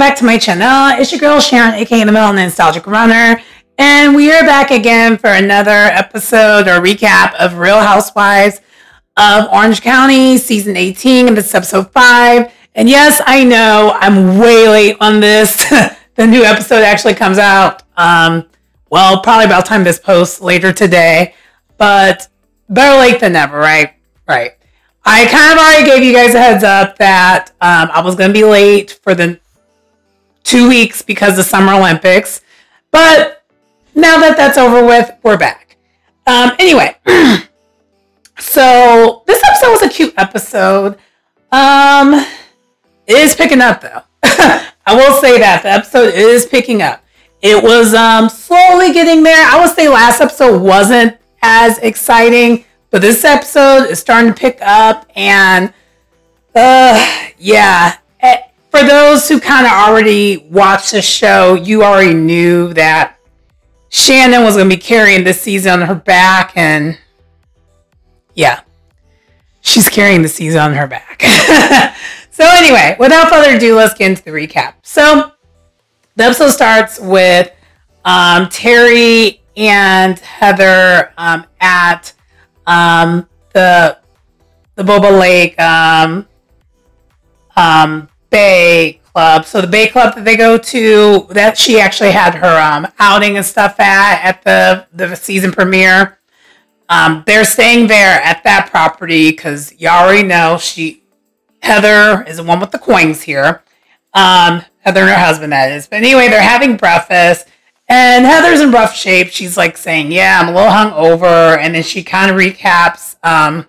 back to my channel. It's your girl Sharon, aka the Melanin Nostalgic Runner, and we are back again for another episode or recap of Real Housewives of Orange County, season 18, and this episode 5. And yes, I know I'm way late on this. the new episode actually comes out, um, well, probably about time this posts later today, but better late than never, right? Right. I kind of already gave you guys a heads up that um, I was going to be late for the two weeks because of Summer Olympics. But now that that's over with, we're back. Um, anyway, so this episode was a cute episode. Um, it is picking up though. I will say that the episode is picking up. It was um, slowly getting there. I would say last episode wasn't as exciting, but this episode is starting to pick up, and uh, yeah, for those who kind of already watched the show, you already knew that Shannon was going to be carrying this season on her back, and yeah, she's carrying the season on her back. so, anyway, without further ado, let's get into the recap. So, the episode starts with um, Terry and Heather um, at um, the the Boba Lake um, um, Bay Club. So the Bay Club that they go to, that she actually had her um, outing and stuff at at the the season premiere. Um, they're staying there at that property because you already know she Heather is the one with the coins here. Um, Heather and her husband, that is. But anyway, they're having breakfast. And Heather's in rough shape. She's like saying, Yeah, I'm a little hungover. And then she kind of recaps um,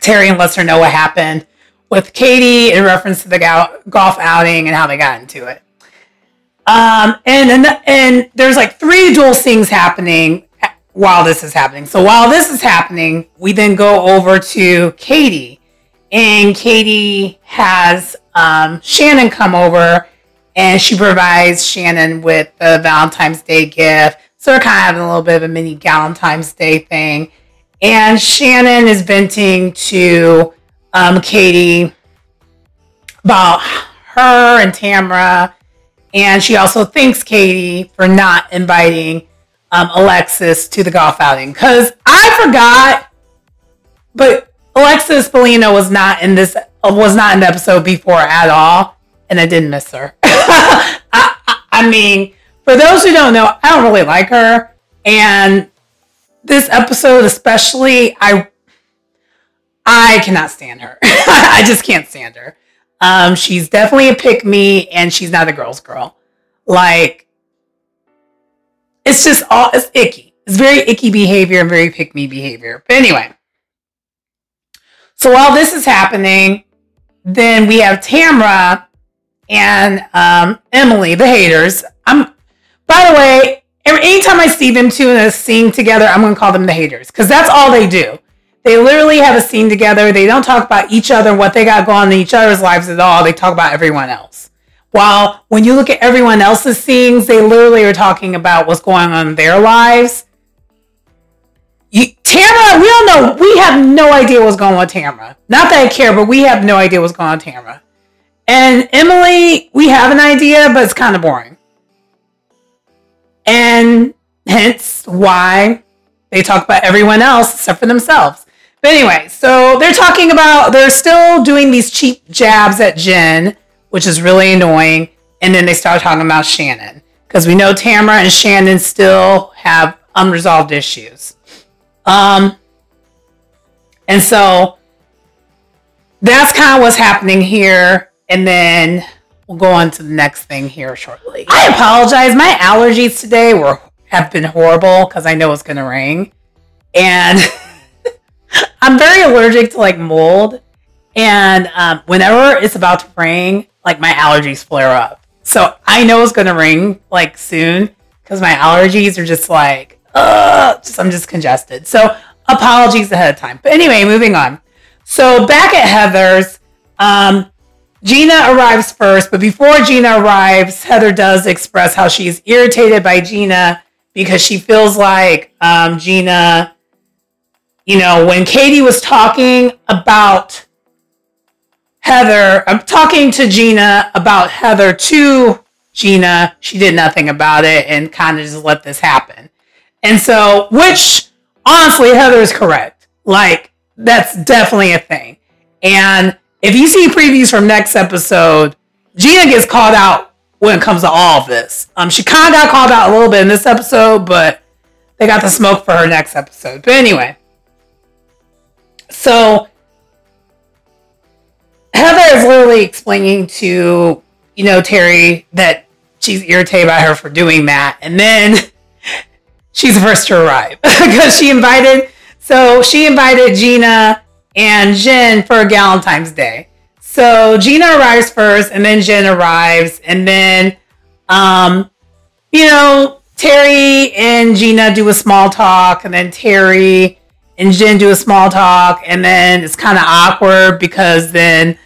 Terry and lets her know what happened with Katie in reference to the golf outing and how they got into it. Um, and, and and there's like three dual things happening while this is happening. So while this is happening, we then go over to Katie, and Katie has um, Shannon come over, and she provides Shannon with the Valentine's Day gift. So they're kind of having a little bit of a mini Valentine's Day thing, and Shannon is venting to um, Katie about her and Tamra. And she also thanks Katie for not inviting um, Alexis to the golf outing. Because I forgot, but Alexis Bellino was not in this was not in the episode before at all, and I didn't miss her. I, I, I mean, for those who don't know, I don't really like her, and this episode especially, I I cannot stand her. I just can't stand her. Um, she's definitely a pick me, and she's not a girl's girl. Like, it's just all it's icky. It's very icky behavior and very pick me behavior. But anyway, so while this is happening, then we have Tamra and um, Emily, the haters. I'm, by the way, anytime I see them two in a scene together, I'm going to call them the haters because that's all they do. They literally have a scene together. They don't talk about each other, what they got going on in each other's lives at all. They talk about everyone else. While when you look at everyone else's scenes, they literally are talking about what's going on in their lives. You, Tamra, we don't know. We have no idea what's going on with Tamra. Not that I care, but we have no idea what's going on with Tamra. And Emily, we have an idea, but it's kind of boring. And hence why they talk about everyone else except for themselves. But anyway, so they're talking about they're still doing these cheap jabs at Jen, which is really annoying. And then they start talking about Shannon because we know Tamara and Shannon still have unresolved issues. Um, and so that's kind of what's happening here. And then we'll go on to the next thing here shortly. I apologize. My allergies today were have been horrible because I know it's going to rain. And I'm very allergic to like mold, and um, whenever it's about to rain, like my allergies flare up. So I know it's gonna rain like soon because my allergies are just like, just, I'm just congested. So apologies ahead of time. But anyway, moving on. So back at Heather's, um, Gina arrives first, but before Gina arrives, Heather does express how she is irritated by Gina because she feels like um, Gina you know, when Katie was talking about Heather, I'm talking to Gina about Heather to Gina. She did nothing about it and kind of just let this happen. And so, which honestly, Heather is correct. Like, that's definitely a thing. And if you see previews from next episode, Gina gets called out when it comes to all of this. Um, she kind of got called out a little bit in this episode, but they got the smoke for her next episode. But anyway, so Heather is literally explaining to you know Terry that she's irritated by her for doing that, and then she's the first to arrive because she invited. So she invited Gina and Jen for Valentine's Day. So Gina arrives first, and then Jen arrives, and then, um, you know, Terry and Gina do a small talk, and then Terry and Jen do a small talk, and then it's kind of awkward because then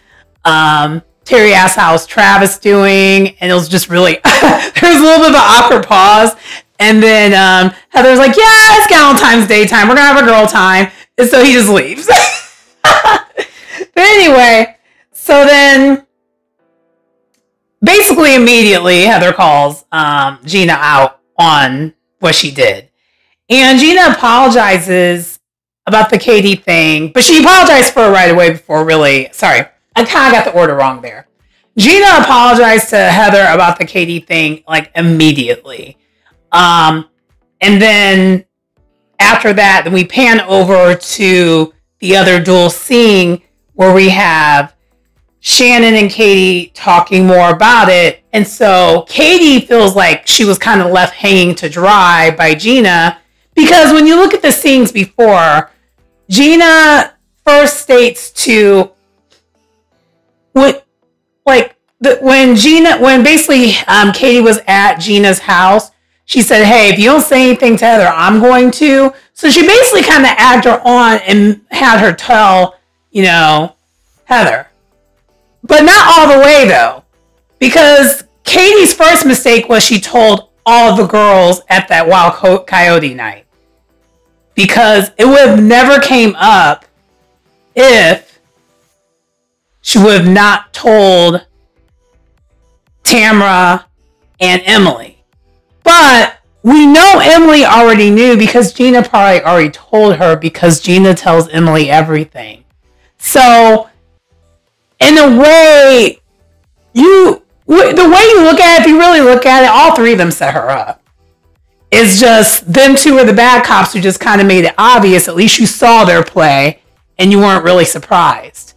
um, Terry asks how's Travis doing, and it was just really there was a little bit of an awkward pause, and then um, Heather's like, "Yeah, it's Valentine's Day time. We're gonna have a girl time," and so he just leaves. but anyway, so then basically immediately Heather calls um, Gina out on what she did. And Gina apologizes about the Katie thing, but she apologized for it right away before really. Sorry, I kind of got the order wrong there. Gina apologized to Heather about the Katie thing like immediately. Um, and then after that, then we pan over to the other dual scene where we have Shannon and Katie talking more about it. And so Katie feels like she was kind of left hanging to dry by Gina because when you look at the scenes before, Gina first states to what like when Gina when basically um, Katie was at Gina's house, she said, "Hey, if you don't say anything to Heather, I'm going to." So she basically kind of egged her on and had her tell, you know, Heather. But not all the way though, because Katie's first mistake was she told all the girls at that Wild Coyote night. Because it would have never came up if she would have not told Tamra and Emily. But we know Emily already knew because Gina probably already told her because Gina tells Emily everything. So in a way, you the way you look at it, if you really look at it, all three of them set her up. It's just them two are the bad cops who just kind of made it obvious. At least you saw their play and you weren't really surprised.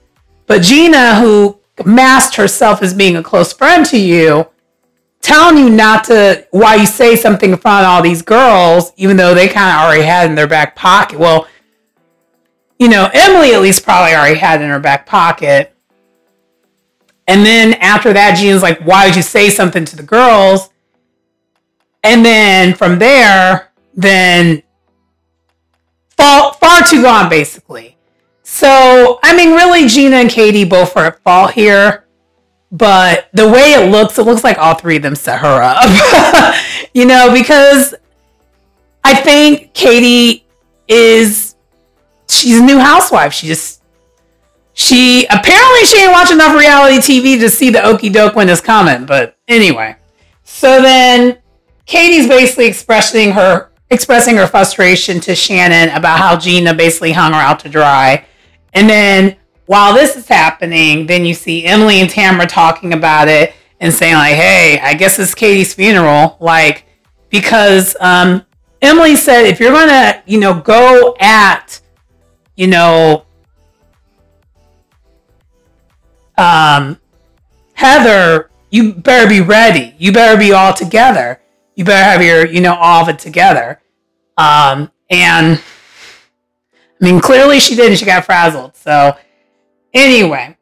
But Gina, who masked herself as being a close friend to you, telling you not to why you say something in front of all these girls, even though they kind of already had in their back pocket. Well, you know, Emily at least probably already had in her back pocket and then after that, Gina's like, why would you say something to the girls? And then from there, then far, far too gone, basically. So, I mean, really, Gina and Katie both are at fault here. But the way it looks, it looks like all three of them set her up. you know, because I think Katie is, she's a new housewife. She just she apparently she ain't watch enough reality TV to see the okey doke when it's coming. But anyway, so then Katie's basically expressing her expressing her frustration to Shannon about how Gina basically hung her out to dry. And then while this is happening, then you see Emily and Tamra talking about it and saying like, "Hey, I guess it's Katie's funeral." Like because um, Emily said if you're gonna, you know, go at, you know, um, Heather, you better be ready. You better be all together. You better have your, you know, all of it together. Um, and I mean, clearly she did, and she got frazzled. So, anyway,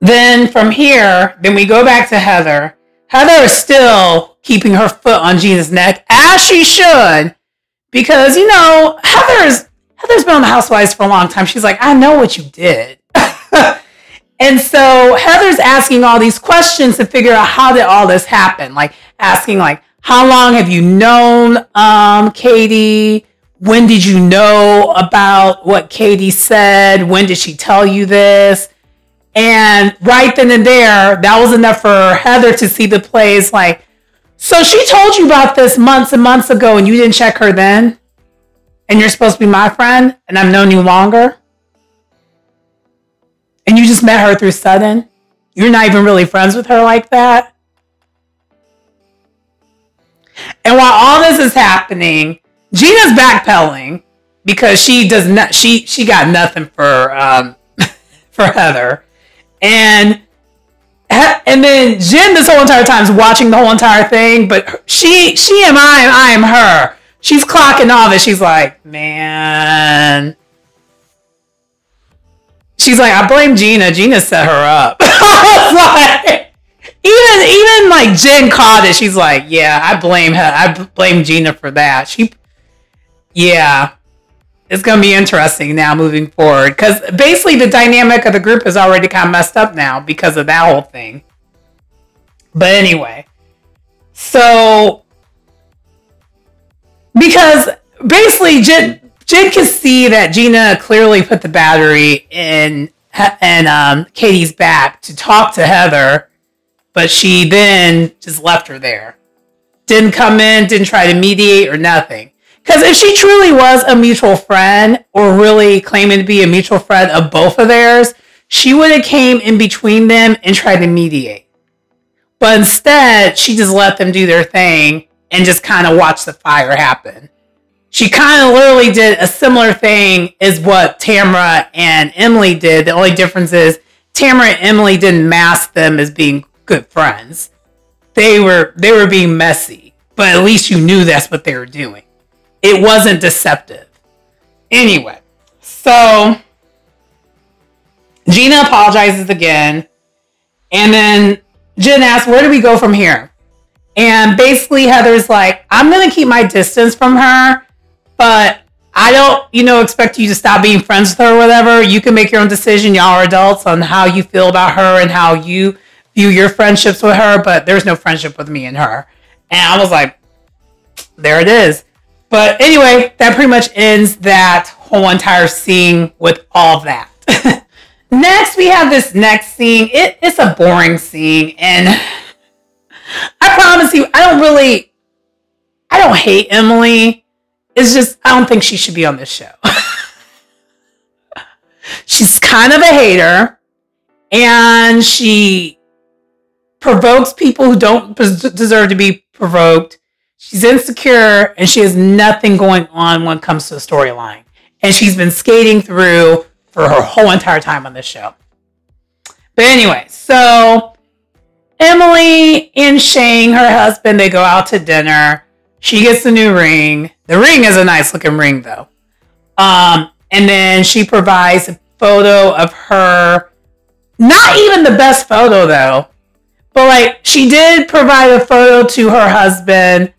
then from here, then we go back to Heather. Heather is still keeping her foot on Gina's neck, as she should, because you know Heather's Heather's been on the Housewives for a long time. She's like, I know what you did. And so Heather's asking all these questions to figure out how did all this happen? Like asking like, how long have you known um, Katie? When did you know about what Katie said? When did she tell you this? And right then and there, that was enough for Heather to see the plays like, so she told you about this months and months ago and you didn't check her then? And you're supposed to be my friend and I've known you longer? And you just met her through sudden? You're not even really friends with her like that? And while all this is happening, Gina's backpedaling because she does not she she got nothing for um for Heather. And and then Jen this whole entire time is watching the whole entire thing, but she she am I and I am her. She's clocking all this. She's like, man. She's like, I blame Gina. Gina set her up. like, even even like Jen caught it. She's like, yeah, I blame her. I blame Gina for that. She, yeah, it's gonna be interesting now moving forward because basically the dynamic of the group is already kind of messed up now because of that whole thing. But anyway, so because basically Jen, Jen can see that Gina clearly put the battery in and um, Katie's back to talk to Heather, but she then just left her there. Didn't come in, didn't try to mediate or nothing. Because if she truly was a mutual friend or really claiming to be a mutual friend of both of theirs, she would have came in between them and tried to mediate. But instead, she just let them do their thing and just kind of watched the fire happen. She kind of literally did a similar thing as what Tamra and Emily did. The only difference is Tamra and Emily didn't mask them as being good friends. They were they were being messy, but at least you knew that's what they were doing it wasn't deceptive. Anyway, so Gina apologizes again. And then Jen asks, Where do we go from here? And basically, Heather's like, I'm to keep my distance from her, but I don't, you know, expect you to stop being friends with her or whatever. You can make your own decision. Y'all are adults on how you feel about her and how you view your friendships with her, but there's no friendship with me and her. And I was like, there it is. But anyway, that pretty much ends that whole entire scene with all that. next, we have this next scene. It, it's a boring scene, and I promise you, I don't really, I don't hate Emily. It's just I don't think she should be on this show. She's kind of a hater, and she provokes people who don't deserve to be provoked She's insecure and she has nothing going on when it comes to the storyline. And she's been skating through for her whole entire time on this show. But anyway, so Emily and Shane, her husband, they go out to dinner. She gets a new ring. The ring is a nice looking ring, though. Um, and then she provides a photo of her. Not even the best photo, though. But like, she did provide a photo to her husband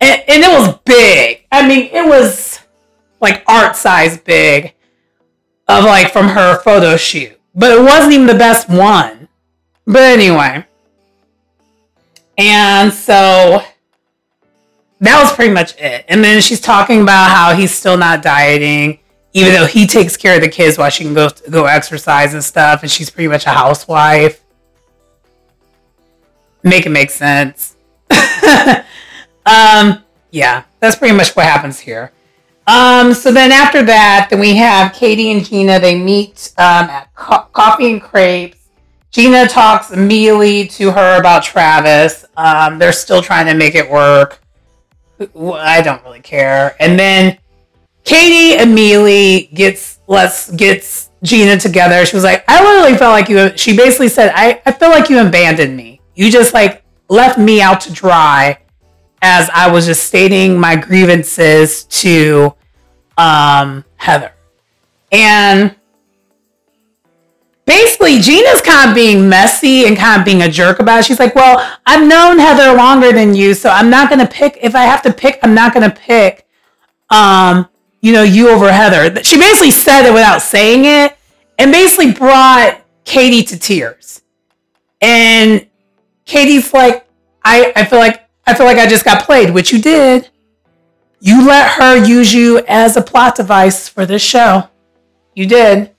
and, and it was big. I mean, it was like art size big of like from her photo shoot, but it wasn't even the best one. But anyway, and so that was pretty much it. And then she's talking about how he's still not dieting, even though he takes care of the kids while she can go go exercise and stuff. And she's pretty much a housewife. Make it make sense. Um, yeah, that's pretty much what happens here. Um, so then after that, then we have Katie and Gina. They meet um, at Co- Coffee and Crepes. Gina talks immediately to her about Travis. Um, they're still trying to make it work. I don't really care. And then Katie immediately gets let's gets Gina together. She was like, I literally felt like you. She basically said, I, I feel like you abandoned me. You just like left me out to dry as I was just stating my grievances to um, Heather. And basically, Gina's kind of being messy and kind of being a jerk about it. She's like, Well, I've known Heather longer than you, so I'm not going to pick, if I have to pick, I'm not going to pick, um, you know, you over Heather. She basically said it without saying it and basically brought Katie to tears. And Katie's like, I, I feel like I feel like I just got played, which you did. You let her use you as a plot device for this show. You did.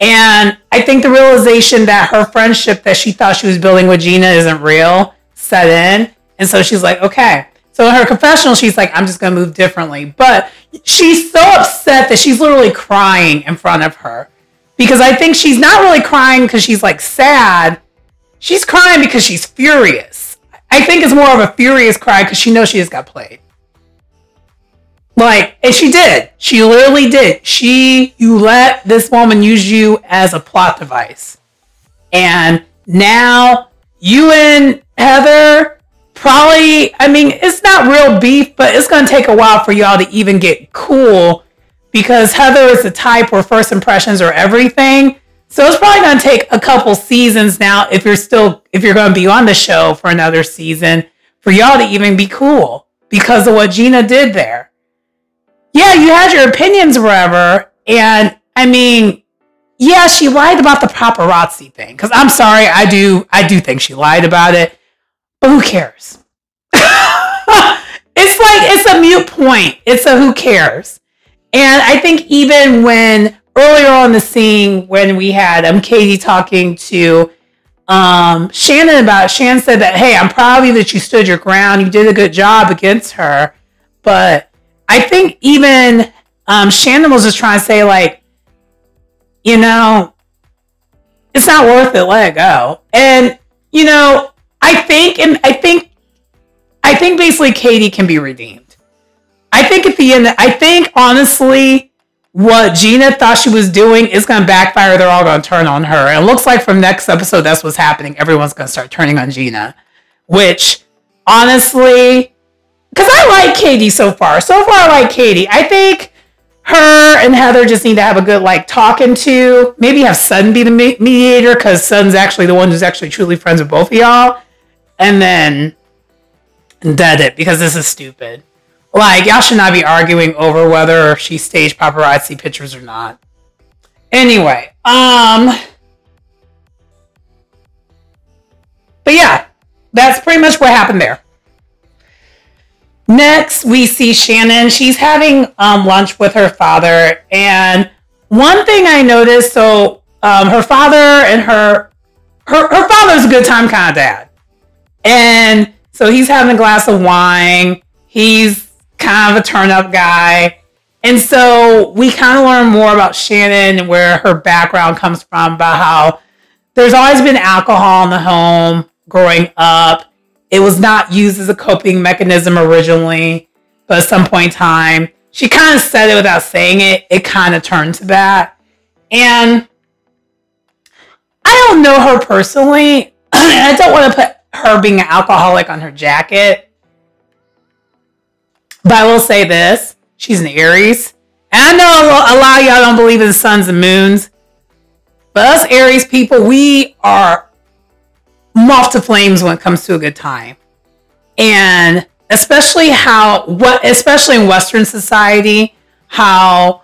And I think the realization that her friendship that she thought she was building with Gina isn't real set in. And so she's like, okay. So in her confessional, she's like, I'm just going to move differently. But she's so upset that she's literally crying in front of her. Because I think she's not really crying because she's like sad. She's crying because she's furious. I think it's more of a furious cry because she knows she just got played. Like, and she did. She literally did. She, you let this woman use you as a plot device. And now you and Heather probably, I mean, it's not real beef, but it's going to take a while for y'all to even get cool because Heather is the type where first impressions are everything. So it's probably going to take a couple seasons now if you're still, if you're going to be on the show for another season for y'all to even be cool because of what Gina did there yeah, you had your opinions wherever. And I mean, yeah, she lied about the paparazzi thing. Cause I'm sorry, I do, I do think she lied about it. But who cares? it's like, it's a mute point. It's a who cares. And I think even when earlier on the scene, when we had um, Katie talking to um, Shannon about Shannon said that, hey, I'm proud of you that you stood your ground. You did a good job against her. But I think even um, Shannon was just trying to say, like, you know, it's not worth it. Let it go. And you know, I think, and I think, I think basically Katie can be redeemed. I think at the end, I think honestly, what Gina thought she was doing is going to backfire. They're all going to turn on her. And it looks like from next episode, that's what's happening. Everyone's going to start turning on Gina, which honestly, because I like Katie so far. So far, I like Katie. I think her and Heather just need to have a good like talking to. Maybe have Sun be the mediator because Sun's actually the one who's actually truly friends with both of y'all. And then dead it because this is stupid. Like y'all should not be arguing over whether she staged paparazzi pictures or not. Anyway, um, but yeah, that's pretty much what happened there. Next, we see Shannon. She's having um, lunch with her father. And one thing I noticed so, um, her father and her, her, her father's a good time kind of dad. And so he's having a glass of wine. He's kind of a turn up guy. And so we kind of learn more about Shannon and where her background comes from, about how there's always been alcohol in the home growing up it was not used as a coping mechanism originally, but at some point in time, she kind of said it without saying it. It kind of turned to that. And I don't know her personally. I don't want to put her being an alcoholic on her jacket. But I will say this she's an Aries. And I know a lot of y'all don't believe in suns and moons. But us Aries people, we are moth to flames when it comes to a good time. And especially how what especially in Western society, how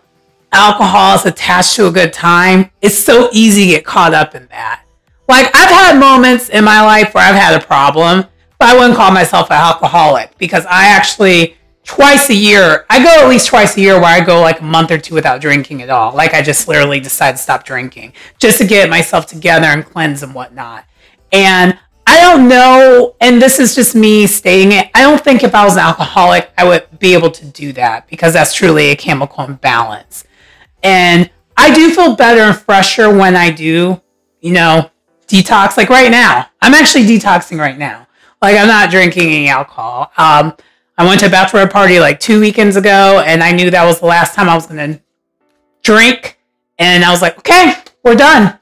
alcohol is attached to a good time, it's so easy to get caught up in that. Like I've had moments in my life where I've had a problem, but I wouldn't call myself an alcoholic because I actually twice a year, I go at least twice a year where I go like a month or two without drinking at all. Like I just literally decide to stop drinking just to get myself together and cleanse and whatnot. And I don't know, and this is just me stating it. I don't think if I was an alcoholic, I would be able to do that because that's truly a chemical imbalance. And I do feel better and fresher when I do, you know, detox. Like right now, I'm actually detoxing right now. Like I'm not drinking any alcohol. Um, I went to a bachelor party like two weekends ago, and I knew that was the last time I was going to drink. And I was like, okay, we're done.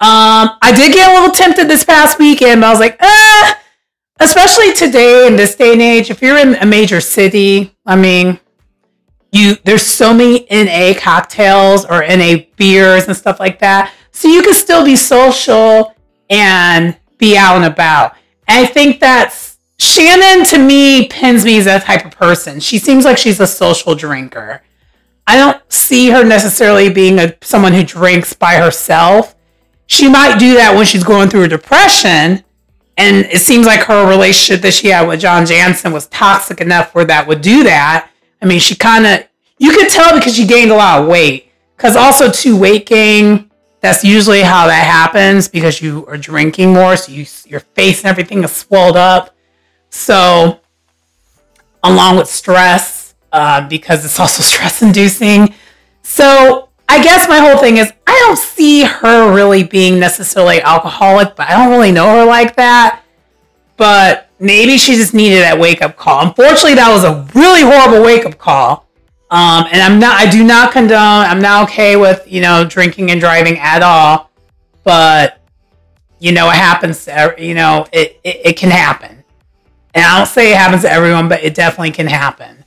Um, I did get a little tempted this past weekend, but I was like, eh. Especially today in this day and age, if you're in a major city, I mean, you there's so many NA cocktails or NA beers and stuff like that, so you can still be social and be out and about. And I think that's Shannon to me pins me as that type of person. She seems like she's a social drinker. I don't see her necessarily being a someone who drinks by herself she might do that when she's going through a depression. And it seems like her relationship that she had with John Janssen was toxic enough where that would do that. I mean, she kind of, you could tell because she gained a lot of weight. Because also, too, weight gain, that's usually how that happens because you are drinking more, so you, your face and everything is swelled up. So, along with stress, uh, because it's also stress inducing. So, I guess my whole thing is I don't see her really being necessarily alcoholic, but I don't really know her like that. But maybe she just needed that wake up call. Unfortunately, that was a really horrible wake up call. Um, and I'm not, I do not condone, I'm not okay with, you know, drinking and driving at all. But, you know, it happens, to, you know, it, it, it can happen. And I don't say it happens to everyone, but it definitely can happen.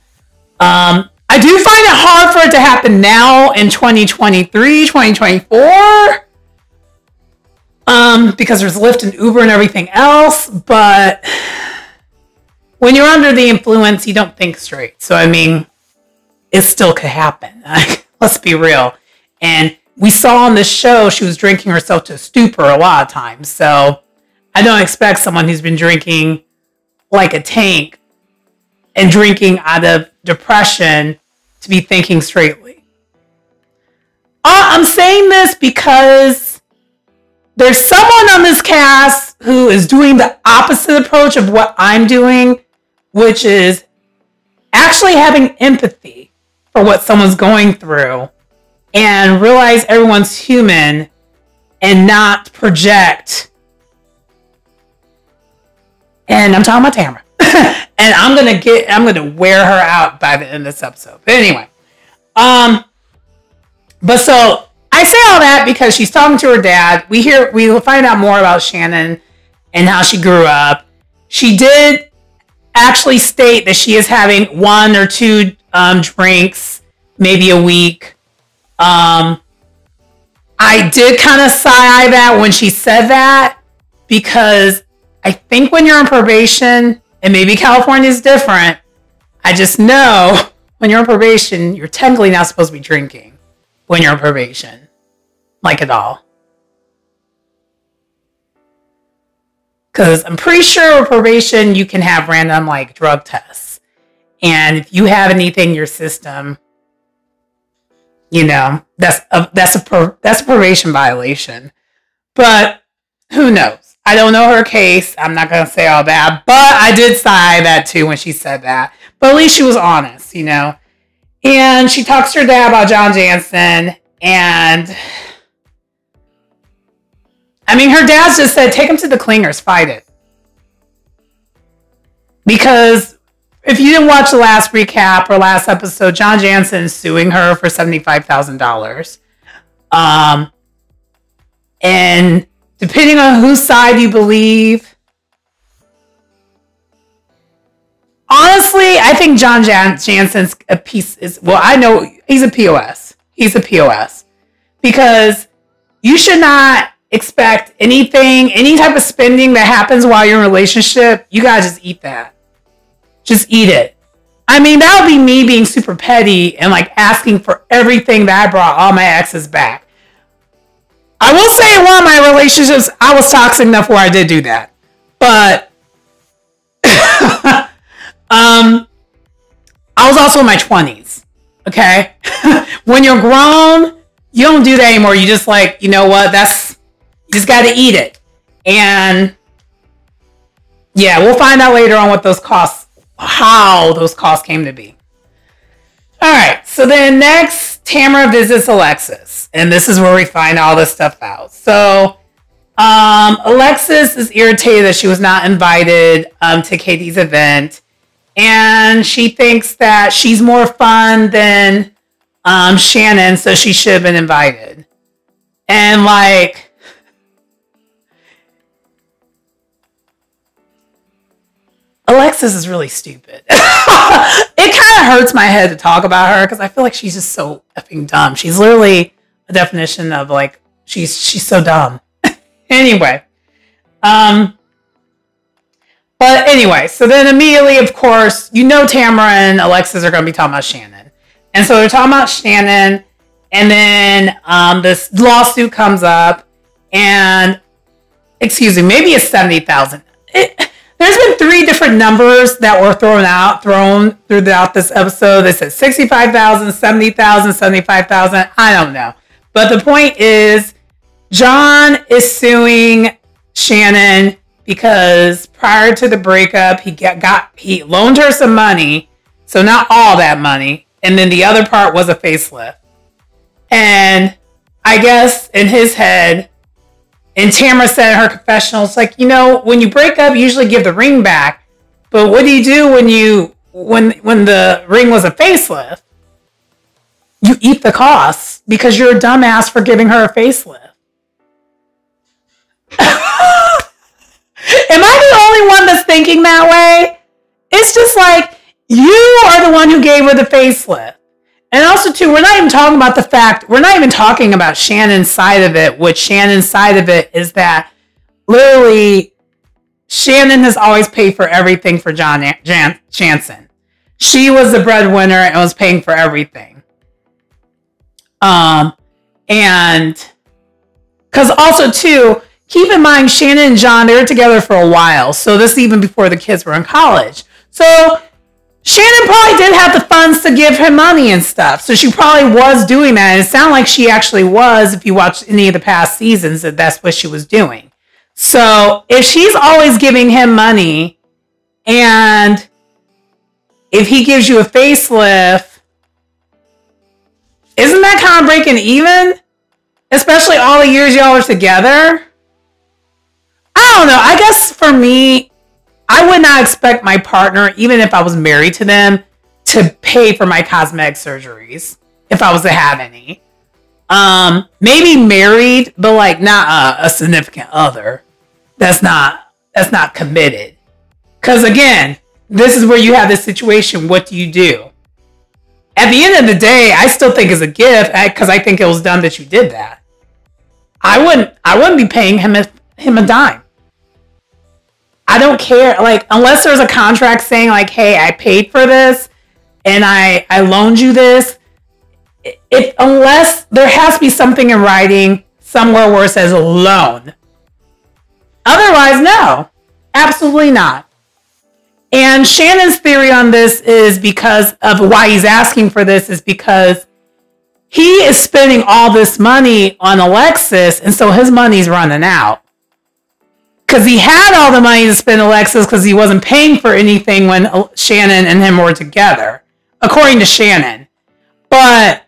Um, I do find it hard for it to happen now in 2023, 2024. Um, because there's Lyft and Uber and everything else, but when you're under the influence, you don't think straight. So I mean, it still could happen. Let's be real. And we saw on this show she was drinking herself to stupor a lot of times. So I don't expect someone who's been drinking like a tank and drinking out of depression to be thinking straightly. Uh, I'm saying this because there's someone on this cast who is doing the opposite approach of what I'm doing, which is actually having empathy for what someone's going through and realize everyone's human and not project. And I'm talking about Tamara. and I'm gonna get I'm gonna wear her out by the end of this episode. But anyway. Um but so I say all that because she's talking to her dad. We hear we will find out more about Shannon and how she grew up. She did actually state that she is having one or two um, drinks, maybe a week. Um, I did kind of sigh that when she said that because I think when you're on probation, and maybe California is different, I just know when you're on probation, you're technically not supposed to be drinking when you're on probation, like at all. Because I'm pretty sure with probation, you can have random like drug tests. And if you have anything in your system, you know, that's a, that's a, that's a probation violation. But who knows? I don't know her case. I'm not going to say all that. But I did sigh that too when she said that. But at least she was honest, you know. And she talks to her dad about John Janssen. And I mean, her dad just said, take him to the clingers, fight it. Because if you didn't watch the last recap or last episode, John Janssen is suing her for $75,000. Um, and depending on whose side you believe, honestly, I think John Jan- Janssen's a piece is, well, I know he's a POS. He's a POS because you should not expect anything, any type of spending that happens while you're in a relationship, you gotta just eat that. Just eat it. I mean, that would be me being super petty and like asking for everything that I brought all my exes back. I will say in one of my relationships, I was toxic enough where I did do that. But um I was also in my 20s. Okay? when you're grown, you don't do that anymore. You just like, you know what? That's you just got to eat it. And yeah, we'll find out later on what those costs how those costs came to be. All right, so then next, Tamara visits Alexis, and this is where we find all this stuff out. So, um, Alexis is irritated that she was not invited um, to Katie's event, and she thinks that she's more fun than um, Shannon, so she should have been invited. And like, Alexis is really stupid. it kind of hurts my head to talk about her because I feel like she's just so effing dumb. She's literally a definition of like she's she's so dumb. anyway, um, but anyway, so then immediately, of course, you know Tamara and Alexis are going to be talking about Shannon, and so they're talking about Shannon, and then um, this lawsuit comes up, and excuse me, maybe it's seventy thousand. There's been three different numbers that were thrown out, thrown throughout this episode. They said 65,000, 70,000, 75,000. I don't know. But the point is, John is suing Shannon because prior to the breakup, he got he loaned her some money, so not all that money, and then the other part was a facelift. And I guess in his head, and Tamara said in her confessional, it's like, you know, when you break up, you usually give the ring back. But what do you do when you when when the ring was a facelift? You eat the costs because you're a dumbass for giving her a facelift. Am I the only one that's thinking that way? It's just like you are the one who gave her the facelift. And also, too, we're not even talking about the fact, we're not even talking about Shannon's side of it, which Shannon's side of it is that literally Shannon has always paid for everything for John Jan- Janssen. She was the breadwinner and was paying for everything. Um, and because also, too, keep in mind, Shannon and John, they were together for a while. So this even before the kids were in college. So Shannon probably did have the funds to give him money and stuff. So she probably was doing that. And it sounded like she actually was, if you watch any of the past seasons, that that's what she was doing. So if she's always giving him money and if he gives you a facelift, isn't that kind of breaking even? Especially all the years y'all are together. I don't know. I guess for me, I would not expect my partner, even if I was married to them, to pay for my cosmetic surgeries if I was to have any. Um, maybe married, but like not a, a significant other. That's not that's not committed. Cause again, this is where you have this situation. What do you do? At the end of the day, I still think it's a gift because I think it was done that you did that. I wouldn't I wouldn't be paying him a, him a dime. I don't care. Like, unless there's a contract saying, like, hey, I paid for this and I, I loaned you this. If unless there has to be something in writing somewhere where it says loan. Otherwise, no. Absolutely not. And Shannon's theory on this is because of why he's asking for this is because he is spending all this money on Alexis, and so his money's running out because he had all the money to spend Alexis because he wasn't paying for anything when Shannon and him were together, according to Shannon. But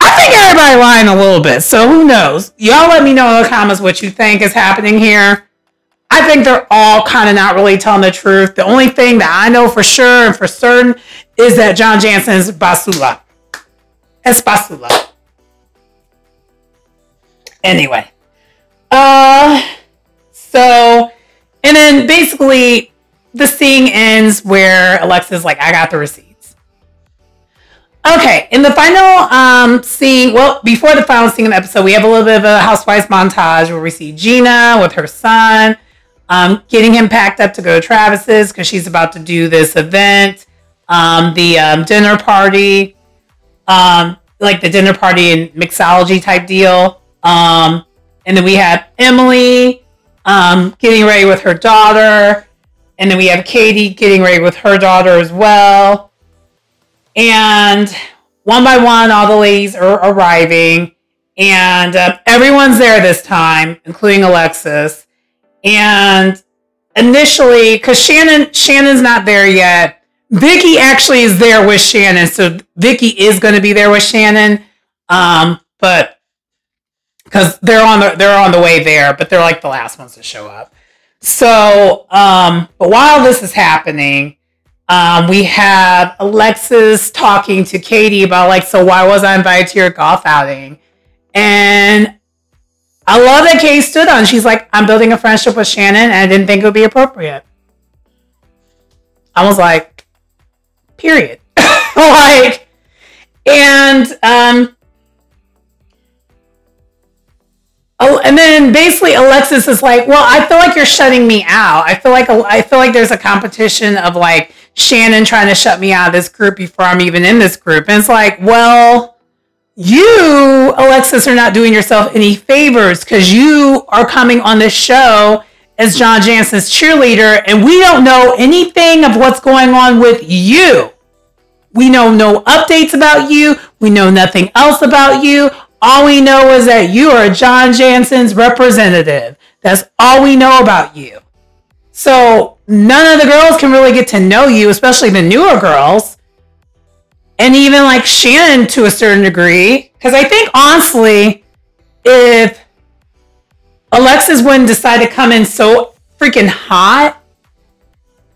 I think everybody lying a little bit, so who knows? Y'all let me know in the comments what you think is happening here. I think they're all kind of not really telling the truth. The only thing that I know for sure and for certain is that John Janssen is basura. Es basura. Anyway. Uh so, and then basically the scene ends where Alexa's like, I got the receipts. Okay, in the final um, scene, well, before the final scene of the episode, we have a little bit of a housewives montage where we see Gina with her son, um, getting him packed up to go to Travis's because she's about to do this event, um, the um, dinner party, um, like the dinner party and mixology type deal. Um, and then we have Emily um, getting ready with her daughter. And then we have Katie getting ready with her daughter as well. And one by one, all the ladies are arriving. And uh, everyone's there this time, including Alexis. And initially, because Shannon Shannon's not there yet, Vicki actually is there with Shannon. So Vicki is going to be there with Shannon. Um, but because they're on the they're on the way there, but they're like the last ones to show up. So, um, but while this is happening, um, we have Alexis talking to Katie about like, so why was I invited to your golf outing? And I love that Katie stood on. She's like, I'm building a friendship with Shannon, and I didn't think it would be appropriate. I was like, period. like, and um, Oh, and then basically Alexis is like, "Well, I feel like you're shutting me out. I feel like I feel like there's a competition of like Shannon trying to shut me out of this group before I'm even in this group." And it's like, "Well, you, Alexis, are not doing yourself any favors because you are coming on this show as John Janssen's cheerleader, and we don't know anything of what's going on with you. We know no updates about you. We know nothing else about you. All we know is that you are John Janssen's representative. That's all we know about you. So none of the girls can really get to know you, especially the newer girls. And even like Shannon to a certain degree. Because I think honestly, if Alexis wouldn't decide to come in so freaking hot,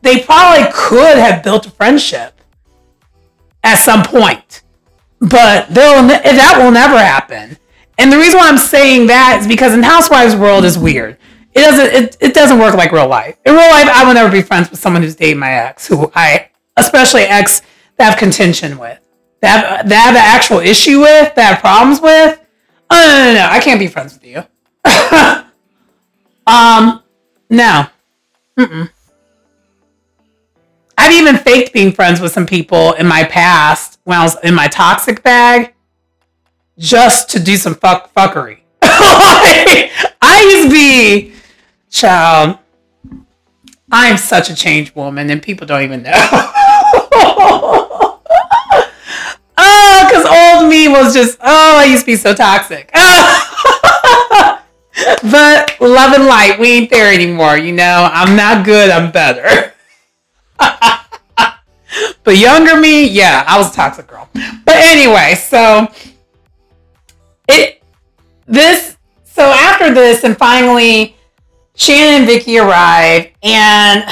they probably could have built a friendship at some point. But they'll that will never happen. And the reason why I'm saying that is because in Housewives world is weird. It doesn't it, it doesn't work like real life. In real life, I would never be friends with someone who's dating my ex, who I especially ex that have contention with. That have, that have an actual issue with, that have problems with. Oh, no, no, no, I can't be friends with you. um, no. Mm-mm. I've even faked being friends with some people in my past when I was in my toxic bag just to do some fuck fuckery. I used to be child. I'm such a changed woman and people don't even know. oh, because old me was just, oh, I used to be so toxic. but love and light, we ain't there anymore, you know? I'm not good, I'm better. But younger me, yeah, I was a toxic girl. But anyway, so it this so after this and finally Shannon and Vicki arrive and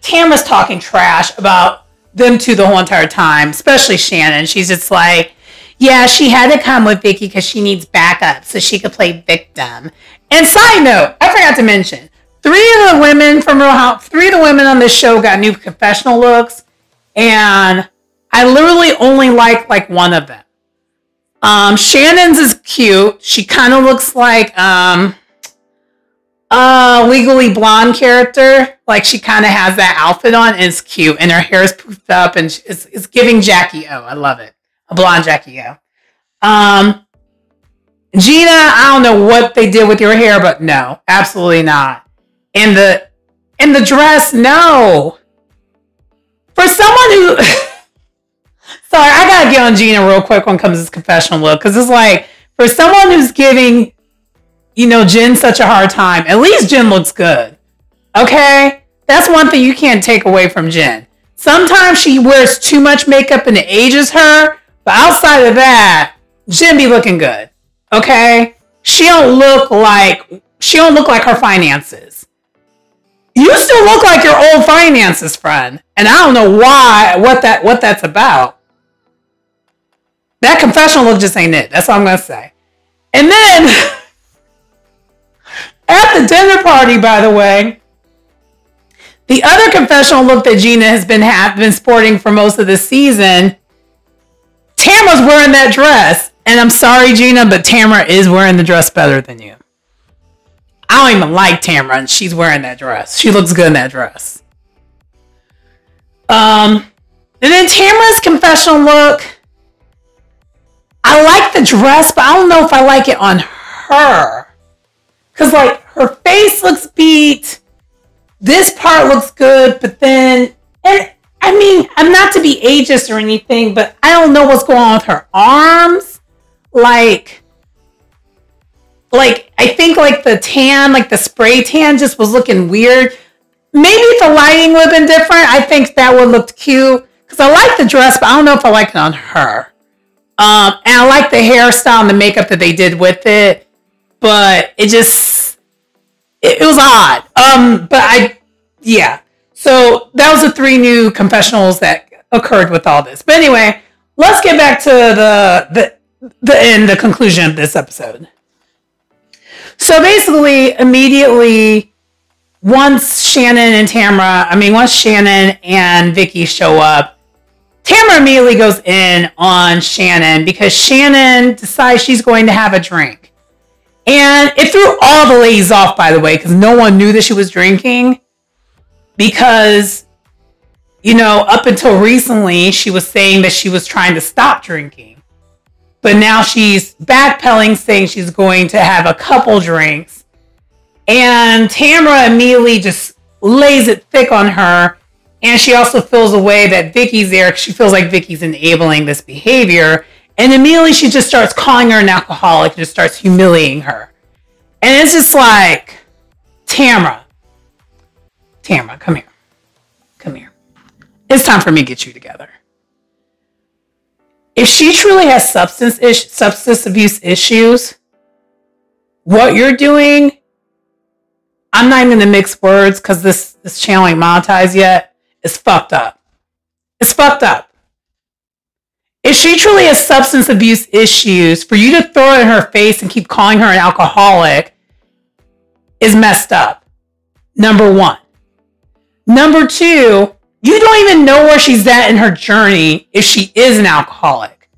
Tamra's talking trash about them two the whole entire time, especially Shannon. She's just like, yeah, she had to come with Vicki because she needs backup so she could play victim. And side note, I forgot to mention, three of the women from Real House, three of the women on this show got new confessional looks, and I literally only like like one of them. Um, Shannon's is cute. She kind of looks like um, a legally blonde character. Like she kind of has that outfit on, and it's cute, and her hair is poofed up, and it's, it's giving Jackie O. I love it, a blonde Jackie O. Um, Gina, I don't know what they did with your hair, but no, absolutely not. And the and the dress, no. For someone who sorry, I gotta get on Gina real quick when it comes to this confessional look, because it's like for someone who's giving, you know, Jen such a hard time, at least Jen looks good. Okay? That's one thing you can't take away from Jen. Sometimes she wears too much makeup and it ages her, but outside of that, Jen be looking good. Okay? She don't look like she don't look like her finances. You still look like your old finances, friend. And I don't know why what that what that's about. That confessional look just ain't it. That's all I'm gonna say. And then at the dinner party, by the way, the other confessional look that Gina has been have been sporting for most of the season, Tamra's wearing that dress. And I'm sorry, Gina, but Tamra is wearing the dress better than you. I don't even like Tamra, and she's wearing that dress. She looks good in that dress. Um, and then Tamra's confessional look. I like the dress, but I don't know if I like it on her. Cause like her face looks beat. This part looks good, but then and I mean, I'm not to be ageist or anything, but I don't know what's going on with her arms like like I think like the tan, like the spray tan just was looking weird. Maybe if the lighting would have been different, I think that would looked cute. Because I like the dress, but I don't know if I like it on her. Um, and I like the hairstyle and the makeup that they did with it. But it just it, it was odd. Um, but I yeah. So that was the three new confessionals that occurred with all this. But anyway, let's get back to the the the end, the conclusion of this episode. So basically, immediately, once Shannon and Tamra, I mean, once Shannon and Vicki show up, Tamra immediately goes in on Shannon because Shannon decides she's going to have a drink. And it threw all the ladies off, by the way, because no one knew that she was drinking. Because, you know, up until recently, she was saying that she was trying to stop drinking. But now she's backpedaling, saying she's going to have a couple drinks. And Tamra immediately just lays it thick on her. And she also feels a way that Vicki's there. She feels like Vicki's enabling this behavior. And immediately she just starts calling her an alcoholic, just starts humiliating her. And it's just like, Tamra, Tamra, come here. Come here. It's time for me to get you together. If she truly has substance substance abuse issues, what you're doing, I'm not even gonna mix words because this this channel ain't monetized yet. Is fucked up. It's fucked up. If she truly has substance abuse issues, for you to throw it in her face and keep calling her an alcoholic is messed up. Number one. Number two, you don't even know where she's at in her journey if she is an alcoholic.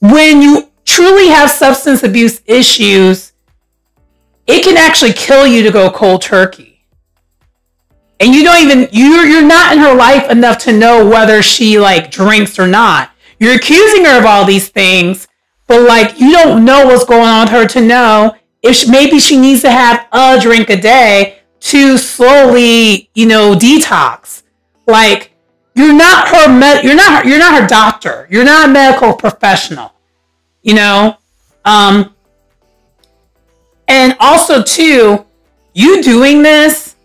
When you truly have substance abuse issues, it can actually kill you to go cold turkey. And you don't even you're you're not in her life enough to know whether she like drinks or not. You're accusing her of all these things, but like you don't know what's going on with her to know if she, maybe she needs to have a drink a day to slowly, you know, detox. Like you're not her med- you're not her, you're not her doctor. You're not a medical professional. You know? Um and also too, you doing this,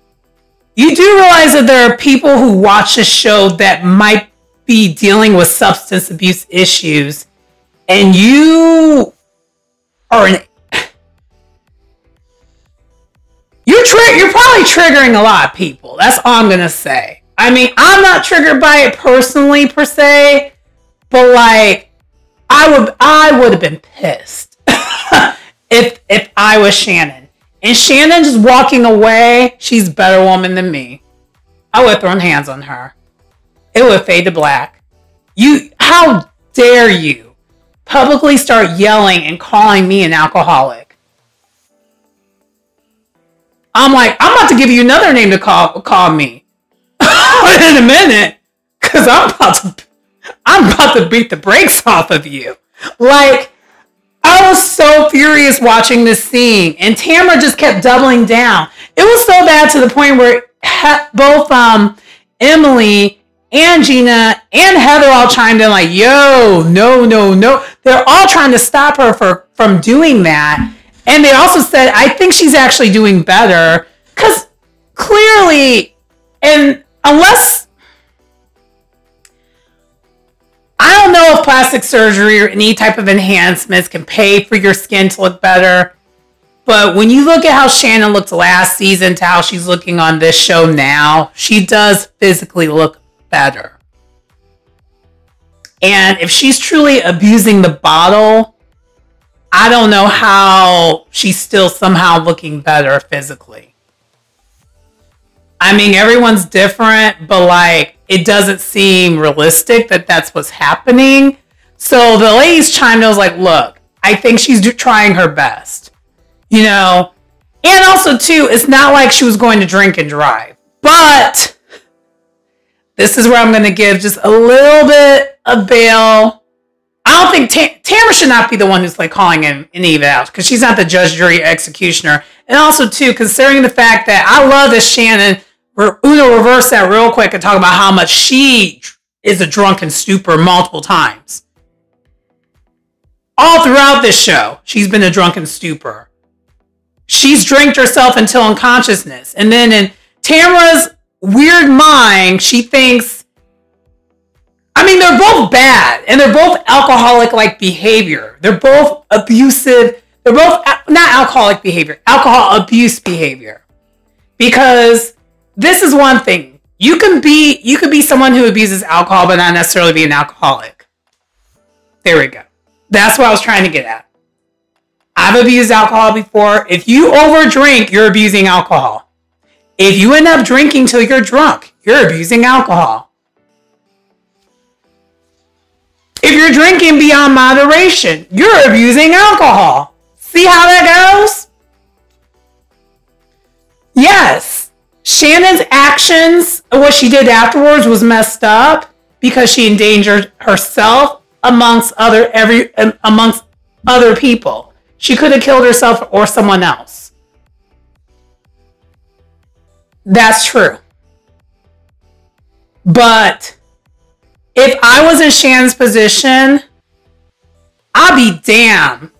you do realize that there are people who watch this show that might be dealing with substance abuse issues and you are an you're tri- you're probably triggering a lot of people. That's all I'm gonna say. I mean, I'm not triggered by it personally per se, but like, I would I would have been pissed if if I was Shannon and Shannon just walking away. She's better woman than me. I would have thrown hands on her. It would fade to black. You, how dare you publicly start yelling and calling me an alcoholic? I'm like, I'm about to give you another name to call call me in a minute, because I'm about to I'm about to beat the brakes off of you. Like, I was so furious watching this scene, and Tamra just kept doubling down. It was so bad to the point where both um Emily and Gina and Heather all chimed in like, "Yo, no, no, no!" They're all trying to stop her for from doing that. And they also said, I think she's actually doing better because clearly, and unless I don't know if plastic surgery or any type of enhancements can pay for your skin to look better. But when you look at how Shannon looked last season to how she's looking on this show now, she does physically look better. And if she's truly abusing the bottle, I don't know how she's still somehow looking better physically. I mean, everyone's different, but like, it doesn't seem realistic that that's what's happening. So the ladies chimed in, was like, look, I think she's trying her best, you know? And also, too, it's not like she was going to drink and drive, but this is where I'm going to give just a little bit of bail I don't think Tam- Tamara should not be the one who's like calling in any of out because she's not the judge, jury, executioner. And also, too, considering the fact that I love this Shannon, Uno reverse that real quick and talk about how much she is a drunken stupor multiple times. All throughout this show, she's been a drunken stupor. She's drank herself until unconsciousness. And then in Tamara's weird mind, she thinks I mean, they're both bad and they're both alcoholic like behavior. They're both abusive. They're both not alcoholic behavior, alcohol abuse behavior. Because this is one thing. You can be you could be someone who abuses alcohol but not necessarily be an alcoholic. There we go. That's what I was trying to get at. I've abused alcohol before. If you overdrink, you're abusing alcohol. If you end up drinking till you're drunk, you're abusing alcohol. If you're drinking beyond moderation, you're abusing alcohol. See how that goes? Yes. Shannon's actions, what she did afterwards was messed up because she endangered herself amongst other every um, amongst other people. She could have killed herself or someone else. That's true. But if I was in Shan's position, I'll be damned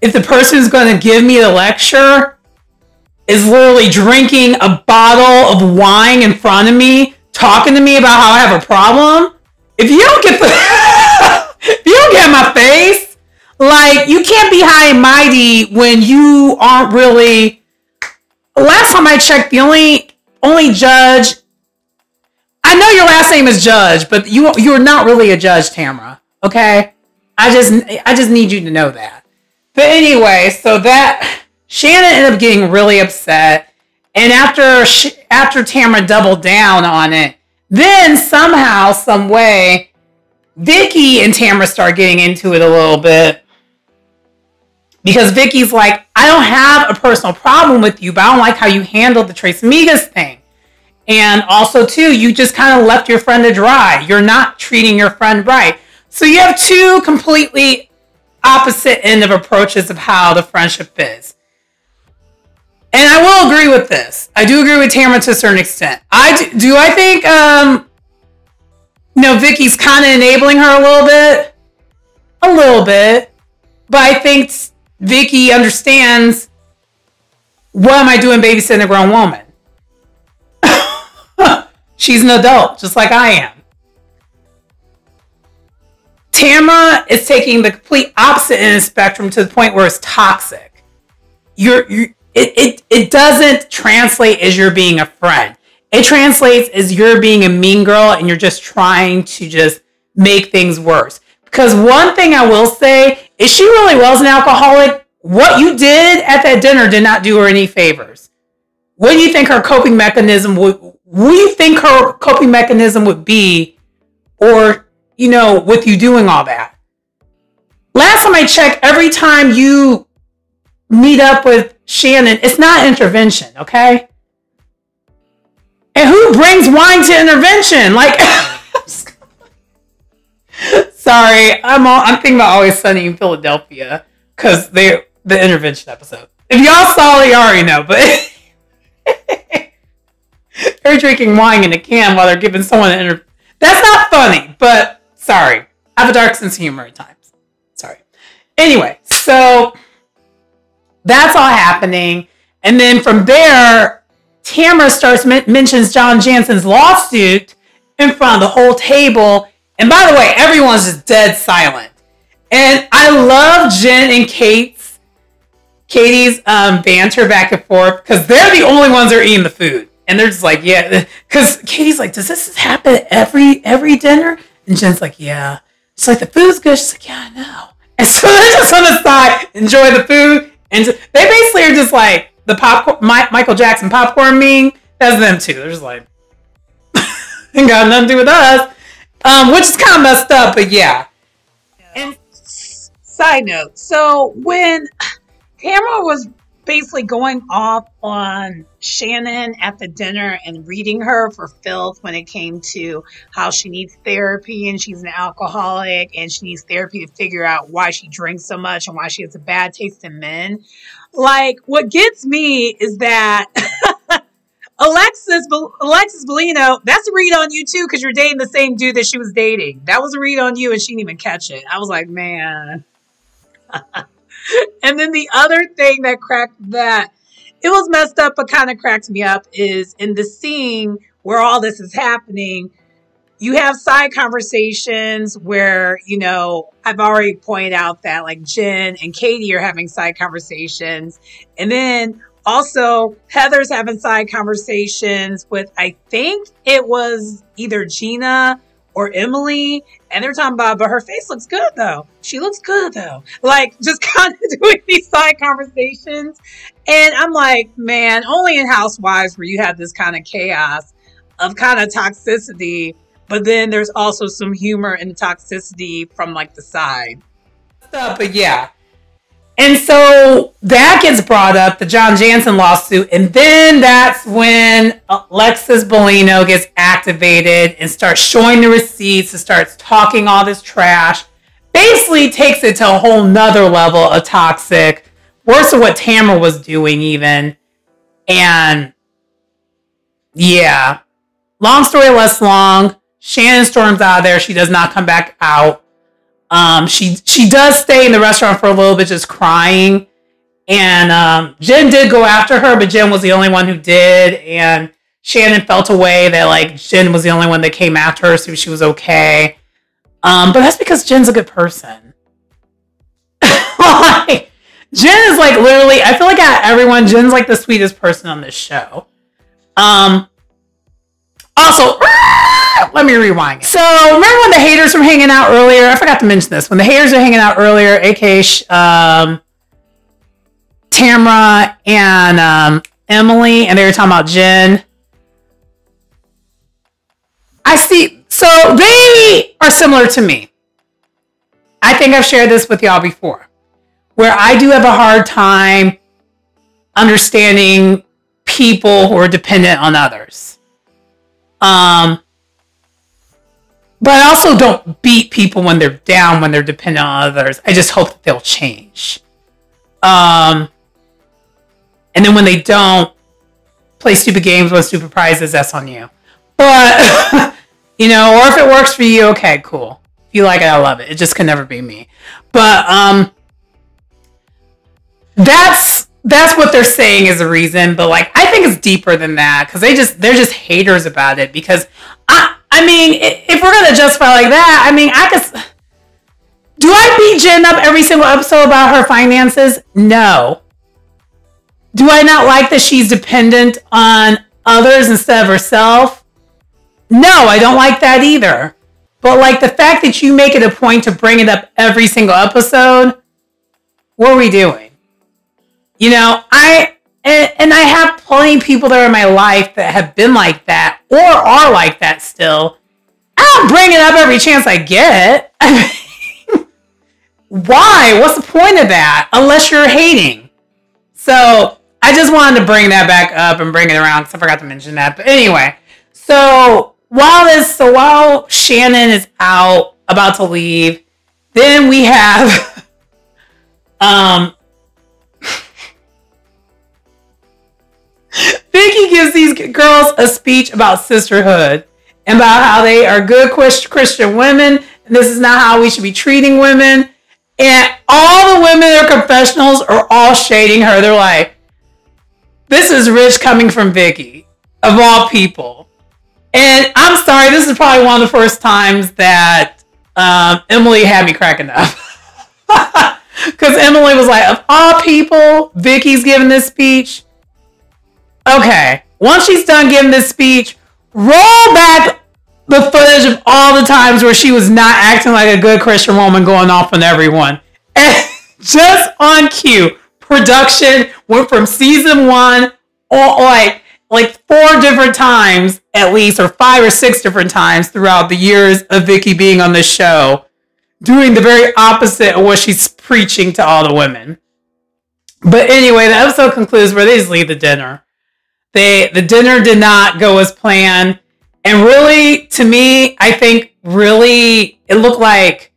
if the person who's going to give me the lecture is literally drinking a bottle of wine in front of me, talking to me about how I have a problem. If you don't get the, if you don't get my face, like you can't be high and mighty when you aren't really. Last time I checked, the only only judge. I know your last name is Judge, but you you're not really a judge, Tamara. Okay, I just I just need you to know that. But anyway, so that Shannon ended up getting really upset, and after after Tamara doubled down on it, then somehow, some way, Vicki and Tamara start getting into it a little bit because Vicki's like, I don't have a personal problem with you, but I don't like how you handled the Tres Amigas thing. And also, too, you just kind of left your friend to dry. You're not treating your friend right. So you have two completely opposite end of approaches of how the friendship is. And I will agree with this. I do agree with Tamara to a certain extent. I do, do I think um you know Vicki's kind of enabling her a little bit. A little bit. But I think Vicki understands what am I doing babysitting a grown woman? She's an adult, just like I am. Tamara is taking the complete opposite end of the spectrum to the point where it's toxic. You're, you're it, it, it doesn't translate as you're being a friend. It translates as you're being a mean girl and you're just trying to just make things worse. Because one thing I will say is she really was an alcoholic. What you did at that dinner did not do her any favors. What do you think her coping mechanism would what do you think her coping mechanism would be or you know with you doing all that? Last time I checked, every time you meet up with Shannon, it's not intervention, okay? And who brings wine to intervention? Like, sorry, I'm all, I'm thinking about Always Sunny in Philadelphia because they the intervention episode. If y'all saw it, you already know, but they're drinking wine in a can while they're giving someone an inter. That's not funny, but sorry, I have a dark sense of humor at times. Sorry. Anyway, so that's all happening. And then from there, Tamara starts mentions John Janssen's lawsuit in front of the whole table. And by the way, everyone's just dead silent. And I love Jen and Kate's Katie's um, banter back and forth because they're the only ones that are eating the food. And they're just like, yeah, because Katie's like, does this happen every every dinner? And Jen's like, yeah. She's like, the food's good. She's like, yeah, I know. And so they're just on the side, enjoy the food. And they basically are just like the popcorn, My, Michael Jackson popcorn meme. That's them too. They're just like, ain't got nothing to do with us. Um, which is kind of messed up, but yeah. And side note, so when Tamara was basically going off on Shannon at the dinner and reading her for filth when it came to how she needs therapy and she's an alcoholic and she needs therapy to figure out why she drinks so much and why she has a bad taste in men. Like, what gets me is that Alexis Alexis Bellino, that's a read on you too, because you're dating the same dude that she was dating. That was a read on you, and she didn't even catch it. I was like, man. and then the other thing that cracked that it was messed up, but kind of cracked me up is in the scene where all this is happening. You have side conversations where, you know, I've already pointed out that like Jen and Katie are having side conversations. And then also Heather's having side conversations with, I think it was either Gina or Emily, and they're talking about, but her face looks good though. She looks good though. Like just kind of doing these side conversations. And I'm like, man, only in Housewives where you have this kind of chaos of kind of toxicity, but then there's also some humor and toxicity from like the side. But yeah, and so that gets brought up, the John Janssen lawsuit. And then that's when Alexis Bellino gets activated and starts showing the receipts and starts talking all this trash. Basically takes it to a whole nother level of toxic, worse than what Tamara was doing, even. And yeah, long story less long. Shannon storms out of there. She does not come back out. Um, she she does stay in the restaurant for a little bit, just crying. And um, Jen did go after her, but Jen was the only one who did. And Shannon felt away that like Jen was the only one that came after her, so she was okay. Um, but that's because Jen's a good person. like, Jen is like literally, I feel like everyone, Jen's like the sweetest person on this show. Um, also, let me rewind. So remember when the haters were hanging out earlier? I forgot to mention this. When the haters were hanging out earlier, aka um, Tamra and um, Emily, and they were talking about Jen. I see. So they are similar to me. I think I've shared this with y'all before, where I do have a hard time understanding people who are dependent on others. Um, but I also don't beat people when they're down, when they're dependent on others. I just hope that they'll change. Um, and then when they don't, play stupid games, win stupid prizes, that's on you. But, you know, or if it works for you, okay, cool. If you like it, I love it. It just can never be me. But, um, that's that's what they're saying is the reason but like i think it's deeper than that because they just they're just haters about it because i i mean if we're gonna justify like that i mean i could do i beat jen up every single episode about her finances? No. Do i not like that she's dependent on others instead of herself? No i don't like that either. But like the fact that you make it a point to bring it up every single episode what are we doing? You know, I and, and I have plenty of people that are in my life that have been like that or are like that still. I don't bring it up every chance I get. Why? What's the point of that? Unless you're hating. So I just wanted to bring that back up and bring it around because I forgot to mention that. But anyway, so while this, so while Shannon is out about to leave, then we have um Vicki gives these girls a speech about sisterhood and about how they are good Christian women. And this is not how we should be treating women. And all the women that are confessionals are all shading her. They're like, this is rich coming from Vicki, of all people. And I'm sorry, this is probably one of the first times that um, Emily had me cracking up. Because Emily was like, of all people, Vicki's giving this speech. Okay, once she's done giving this speech, roll back the footage of all the times where she was not acting like a good Christian woman going off on everyone. And just on cue, production went from season one, or like like four different times at least, or five or six different times throughout the years of Vicki being on the show, doing the very opposite of what she's preaching to all the women. But anyway, the episode concludes where they just leave the dinner. They the dinner did not go as planned. And really, to me, I think really it looked like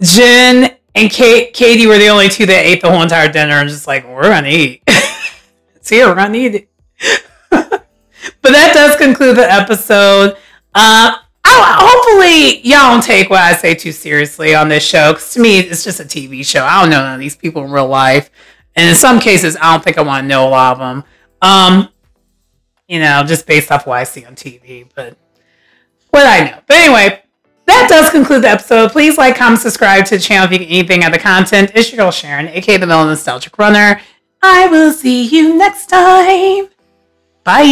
Jen and Kate, Katie were the only two that ate the whole entire dinner and just like, we're gonna eat. it's here, we're gonna eat but that does conclude the episode. Uh, hopefully y'all don't take what I say too seriously on this show. Because to me, it's just a TV show. I don't know none of these people in real life, and in some cases, I don't think I want to know a lot of them. Um, you know, just based off what I see on TV, but what I know. But anyway, that does conclude the episode. Please like, comment, subscribe to the channel if you get anything out of the content. It's your girl Sharon, aka the Melanin Nostalgic Runner. I will see you next time. Bye.